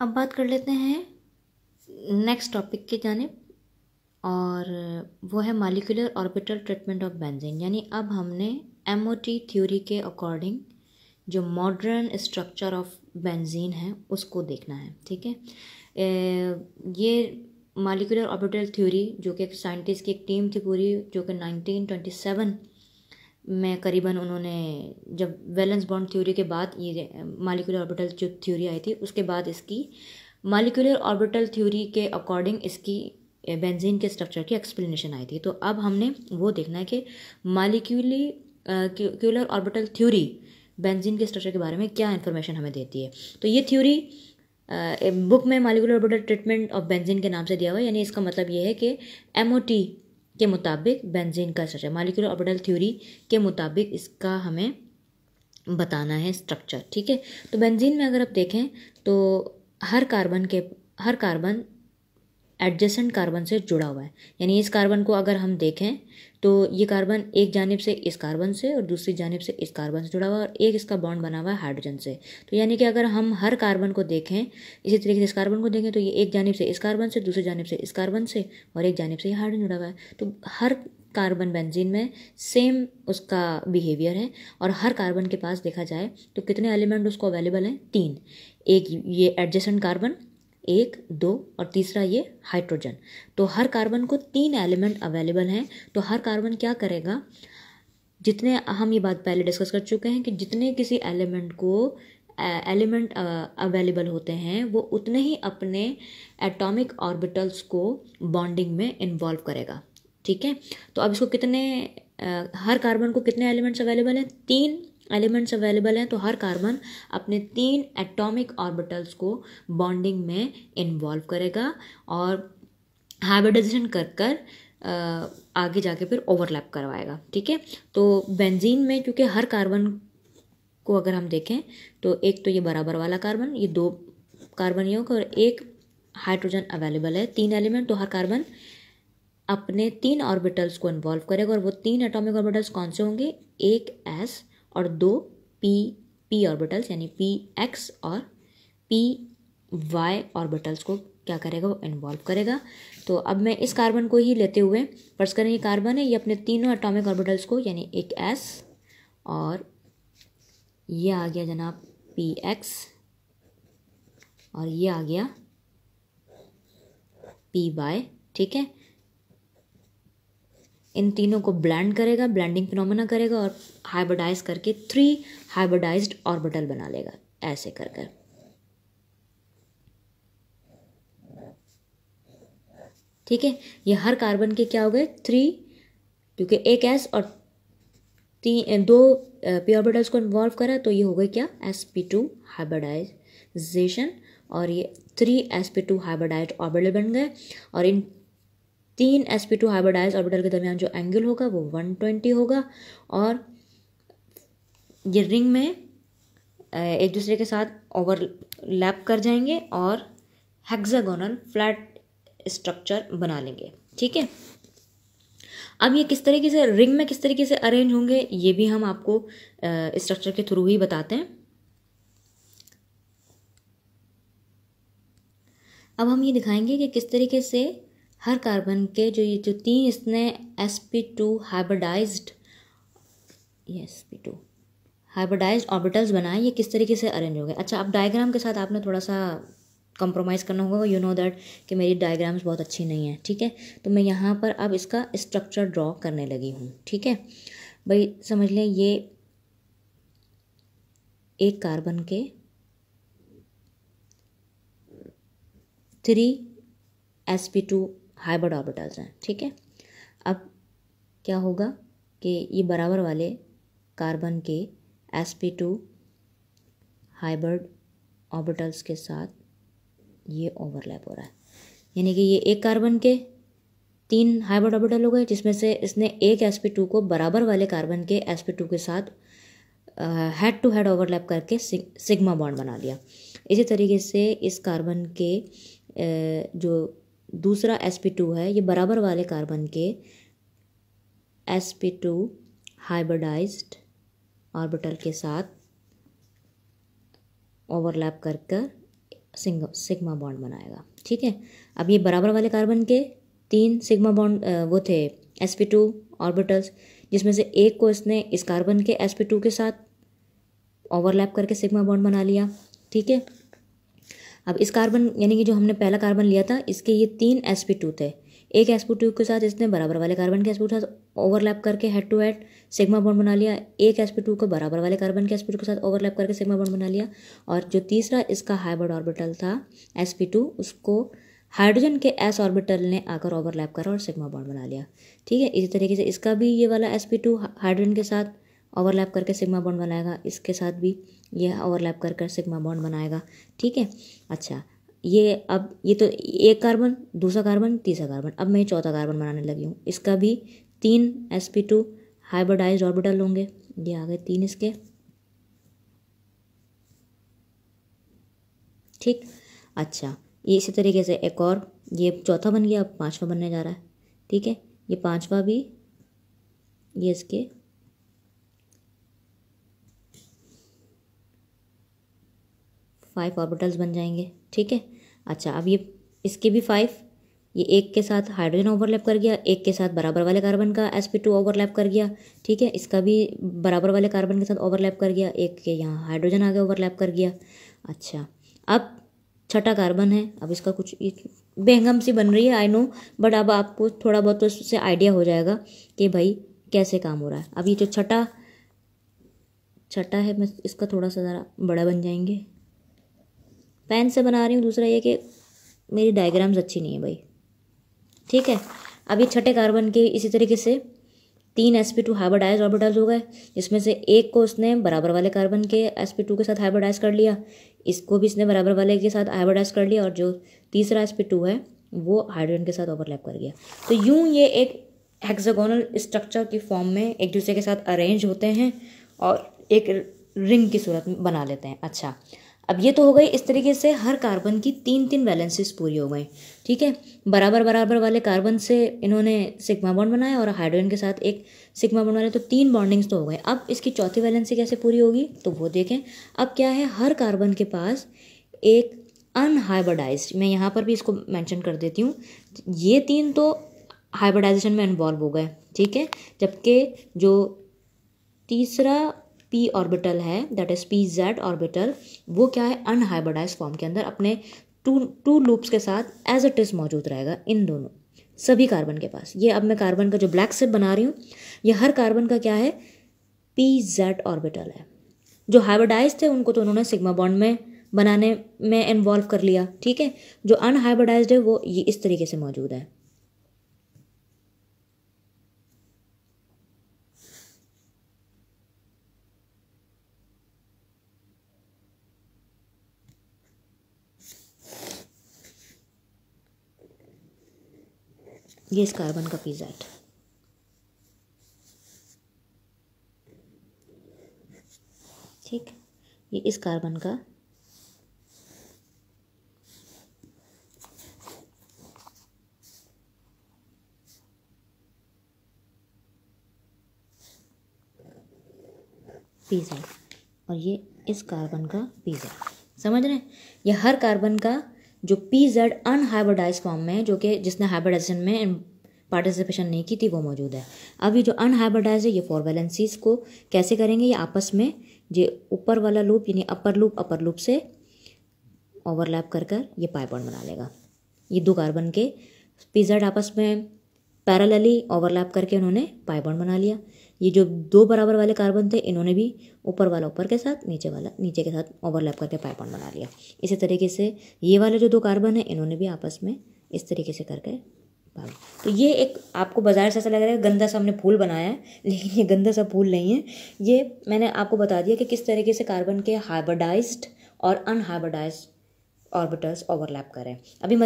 अब बात कर लेते हैं नेक्स्ट टॉपिक की जानिब, और वो है molecular orbital treatment of benzene यानी अब हमने एम ओ टी थ्योरी के अकॉर्डिंग जो मॉडर्न स्ट्रक्चर ऑफ़ बेंजीन है, उसको देखना है, ठीक है? ये मालिकुलर ऑर्बिटल थ्योरी जो कि एक साइंटिस्ट की एक टीम थी पूरी, जो कि 1927 में करीबन उन्होंने, जब वैलेंस बॉन्ड थ्योरी के बाद ये मालिकुलर ऑर्बिटल जो थ्योरी आई थी, उसके बाद इसकी मालिकुलर ऑर्बिटल थ्योरी के अकॉर्डिंग इसकी बेंजीन के स्ट्रक्चर की एक्सप्लेनेशन आई थी। तो अब हमने वो देखना है कि molecular orbital theory benzene के स्ट्रक्चर के बारे में क्या इन्फॉर्मेशन हमें देती है। तो ये थ्योरी बुक में molecular orbital treatment of benzene के नाम से दिया हुआ है, यानी इसका मतलब ये है कि एमओटी के मुताबिक बेंजीन का स्ट्रक्चर मालिकुलर ऑर्बिटल थ्योरी के मुताबिक इसका हमें बताना है स्ट्रक्चर ठीक है? तो बेंजीन में अगर आप देखें तो हर कार्बन के, हर कार्बन एडजेसेंट कार्बन से जुड़ा हुआ है। यानी इस कार्बन को अगर हम देखें तो ये कार्बन एक जानब से इस कार्बन से और दूसरी जानब से इस कार्बन से जुड़ा हुआ और एक इसका बॉन्ड बना हुआ है हाइड्रोजन से। तो यानी कि अगर हम हर कार्बन को देखें, इसी तरीके से इस कार्बन को देखें तो ये एक जानब से इस कार्बन से, दूसरी जानब से इस कार्बन से और एक जानब से ये हाइड्रोजन जुड़ा हुआ है। तो हर कार्बन बेंजीन में सेम उसका बिहेवियर है और हर कार्बन के पास देखा जाए तो कितने एलिमेंट उसको अवेलेबल हैं? तीन। एक ये एडजेसेंट कार्बन एक दो और तीसरा ये हाइड्रोजन तो हर कार्बन को तीन एलिमेंट अवेलेबल हैं. तो हर कार्बन क्या करेगा? जितने हम ये बात पहले डिस्कस कर चुके हैं कि जितने किसी एलिमेंट को एलिमेंट अवेलेबल होते हैं वो उतने ही अपने एटॉमिक ऑर्बिटल्स को बॉन्डिंग में इन्वॉल्व करेगा. ठीक है? तो अब इसको कितने आ, हर कार्बन को कितने एलिमेंट्स अवेलेबल हैं? तीन एलिमेंट्स अवेलेबल हैं तो हर कार्बन अपने तीन एटॉमिक ऑर्बिटल्स को बॉन्डिंग में इन्वॉल्व करेगा और हाइब्रिडाइजेशन कर कर आगे जाके फिर ओवरलैप करवाएगा, ठीक है? तो बेंजीन में क्योंकि हर कार्बन को अगर हम देखें तो एक तो ये बराबर वाला कार्बन, ये दो कार्बन योग और एक हाइड्रोजन अवेलेबल है, तीन एलिमेंट तो हर कार्बन अपने तीन ऑर्बिटल्स को इन्वॉल्व करेगा और वो तीन एटॉमिक ऑर्बिटल्स कौन से होंगे? एक एस और दो पी पी ऑर्बिटल्स यानी पी एक्स और पी वाई ऑर्बिटल्स को क्या करेगा? वो इन्वॉल्व करेगा। तो अब मैं इस कार्बन को ही लेते हुए फ़र्स्ट करें, ये कार्बन है, ये अपने तीनों एटॉमिक ऑर्बिटल्स को, यानी एक एस और ये आ गया जनाब पी एक्स और ये आ गया पी वाई ठीक है? इन तीनों को ब्लेंड करेगा ब्लेंडिंग फिनोमेना करेगा और हाइब्रिडाइज करके थ्री हाइब्रिडाइज्ड ऑर्बिटल बना लेगा, ऐसे कर कर ठीक है? ये हर कार्बन के क्या हो गए? थ्री क्योंकि एक एस और तीन दो पी ऑर्बिटल्स को इन्वॉल्व करा तो ये हो गए क्या? एस पी टू हाइब्रिडाइजेशन और ये three S P two hybridise orbital बन गए। और इन तीन S P two hybridise orbital के दरमियान जो एंगल होगा वो वन ट्वेंटी होगा और ये रिंग में एक दूसरे के साथ ओवरलैप कर जाएँगे और हेक्सागोनल फ्लैट स्ट्रक्चर बना लेंगे, ठीक है? अब ये किस तरीके से रिंग में किस तरीके से अरेंज होंगे, ये भी हम आपको स्ट्रक्चर के थ्रू ही बताते हैं। अब हम ये दिखाएँगे कि किस तरीके से हर कार्बन के जो ये, जो तीन इसने एस पी टू हाइब्रिडाइज्ड ये S P two hybridise orbitals बनाए, ये किस तरीके से अरेंज हो गए? अच्छा अब डायग्राम के साथ आपने थोड़ा सा कंप्रोमाइज़ करना होगा यू नो दैट कि मेरी डायग्राम्स बहुत अच्छी नहीं है, ठीक है? तो मैं यहाँ पर अब इसका स्ट्रक्चर ड्रॉ करने लगी हूँ, ठीक है? भाई, समझ लें, ये एक कार्बन के three S P two hybrid orbitals हैं, ठीक है? अब क्या होगा कि ये बराबर वाले कार्बन के S P two hybrid orbitals के साथ ये ओवरलैप हो रहा है। यानी कि ये एक कार्बन के तीन हाइब्रिड ऑर्बिटल हो गए, जिसमें से इसने एक एस पी टू को बराबर वाले कार्बन के एस पी टू के साथ हेड टू हेड ओवरलैप करके सिग्मा बॉन्ड बना लिया। इसी तरीके से इस कार्बन के जो दूसरा एस पी टू है, ये बराबर वाले कार्बन के। S P two hybridised orbital के साथ ओवरलैप कर कर सिग्मा बॉन्ड बनाएगा। ठीक है? अब ये बराबर वाले कार्बन के तीन सिग्मा बॉन्ड वो थे एस पी टू ऑर्बिटल्स जिसमें से एक को इसने इस कार्बन के एस पी टू के साथ ओवरलैप करके सिग्मा बॉन्ड बना लिया। ठीक है? अब इस कार्बन यानी कि जो हमने पहला कार्बन लिया था, इसके ये तीन एस पी टू थे। एक एस पी टू के साथ इसने बराबर वाले कार्बन के एस पी टू ओवरलैप करके head to head sigma bond बना लिया। एक एस पी टू को बराबर वाले कार्बन के एस पी टू के साथ ओवरलैप करके सिग्मा बॉन्ड बना लिया। और जो तीसरा इसका हाइब्रिड ऑर्बिटल था एस पी टू उसको हाइड्रोजन के एस ऑर्बिटल ने आकर ओवरलैप करा और सिग्मा बॉन्ड बना लिया। ठीक है? इसी तरीके से इसका भी ये वाला एस पी टू हाइड्रोजन के साथ ओवरलैप करके सिग्मा बॉन्ड बनाएगा। इसके साथ भी ये ओवरलैप कर कर सिग्मा बॉन्ड बनाएगा। ठीक है? अच्छा ये अब, ये तो एक कार्बन, दूसरा कार्बन, तीसरा कार्बन। अब मैं चौथा कार्बन बनाने लगी हूँ। इसका भी तीन S P two hybridise orbital होंगे। ये आ गए तीन इसके। ठीक? अच्छा ये इसी तरीके से एक और, ये चौथा बन गया, अब पांचवा बनने जा रहा है। ठीक है? ये पांचवा भी, ये इसके। फाइव ऑर्बिटल्स बन जाएँगे, ठीक है? अच्छा अब ये, इसके भी फाइव ये एक के साथ हाइड्रोजन ओवरलैप कर गया, एक के साथ बराबर वाले कार्बन का एस पी टू ओवरलैप कर गया, ठीक है? इसका भी बराबर वाले कार्बन के साथ ओवरलैप कर गया, एक के यहाँ हाइड्रोजन आगे ओवरलैप कर गया। अच्छा अब छठा कार्बन है, अब इसका कुछ बेहंगम सी बन रही है आई नो बट अब आपको थोड़ा बहुत तो आइडिया हो जाएगा कि भाई कैसे काम हो रहा है। अब ये जो छठा छठा है, मैं इसका थोड़ा सा ज़रा बड़ा बन जाएँगे। पेन से बना रही हूँ। दूसरा ये कि मेरी डायग्राम्स अच्छी नहीं है भाई। ठीक है? ये छठे कार्बन के इसी तरीके से तीन S P two hybridise orbitals हो गए। जिसमें से एक को उसने बराबर वाले कार्बन के एस पी टू के साथ हाइब्रिडाइज कर लिया। इसको भी इसने बराबर वाले के साथ हाइब्रिडाइज कर लिया और जो तीसरा एस पी टू है, वो हाइड्रोजन के साथ ओवरलैप कर गया। तो यूँ ये एक हेक्सागोनल स्ट्रक्चर की फॉर्म में एक दूसरे के साथ अरेंज होते हैं और एक रिंग की सूरत बना लेते हैं। अच्छा। अब ये तो हो गई इस तरीके से हर कार्बन की तीन तीन वैलेंसीज पूरी हो गई, ठीक है? बराबर बराबर वाले कार्बन से इन्होंने सिग्मा बॉन्ड बनाया और हाइड्रोजन के साथ एक सिग्मा बॉन्ड बनाया तो तीन बॉन्डिंग्स तो हो गए। अब इसकी चौथी वैलेंसी कैसे पूरी होगी? तो वो देखें। अब क्या है? हर कार्बन के पास एक अनहाइब्रिडाइज मैं यहाँ पर भी इसको मैंशन कर देती हूँ, ये तीन तो हाइब्रिडाइजेशन में इन्वॉल्व हो गए, ठीक है? जबकि जो तीसरा पी ऑर्बिटल है that is P Z orbital वो क्या है? अनहाइब्रिडाइज फॉर्म के अंदर अपने टू टू लूप्स के साथ एज इट इज़ मौजूद रहेगा इन दोनों, सभी कार्बन के पास। ये अब मैं कार्बन का जो ब्लैक सिप बना रही हूँ, ये हर कार्बन का क्या है? पी जेड ऑर्बिटल है। जो हाइब्रिडाइज थे उनको तो उन्होंने सिग्मा बॉन्ड में बनाने में इन्वॉल्व कर लिया, ठीक है? जो अनहाइब्रिडाइज है, वो ये इस तरीके से मौजूद है। ये इस कार्बन का पीजेट ठीक? ये इस कार्बन का। पीजेड और ये इस कार्बन का पीजेड समझ रहे हैं? ये हर कार्बन का जो पी जेड अनहाइब्रिडाइज फॉर्म में जो कि जिसने हाइब्रिडाइजेशन में पार्टिसिपेशन नहीं की थी, वो मौजूद है। अब ये जो अनहाइब्रिडाइज है, ये फोर वैलेंसीज को कैसे करेंगे? ये आपस में ये ऊपर वाला लूप यानी अपर लूप अपर लूप से ओवरलैप कर कर ये पाइपॉन्ड बना लेगा। ये दो कार्बन के पीजेड आपस में पैरेलली ओवरलैप करके उन्होंने पाइपॉन्ड बना लिया। ये जो दो बराबर वाले कार्बन थे, इन्होंने भी ऊपर वाला, ऊपर के साथ, नीचे वाला, नीचे के साथ ओवरलैप करके पाइपॉन बना लिया। इसी तरीके से ये वाले जो दो कार्बन है, इन्होंने भी आपस में इस तरीके से करके तो ये एक आपको बाज़ार से ऐसा लग रहा है गंदा सा हमने फूल बनाया है, लेकिन ये गंदा सा फूल नहीं है। ये मैंने आपको बता दिया कि किस तरीके से कार्बन के हाइब्रिडाइज्ड और अनहाइब्रिडाइज्ड ऑर्बिटल्स ओवरलैप करें। अभी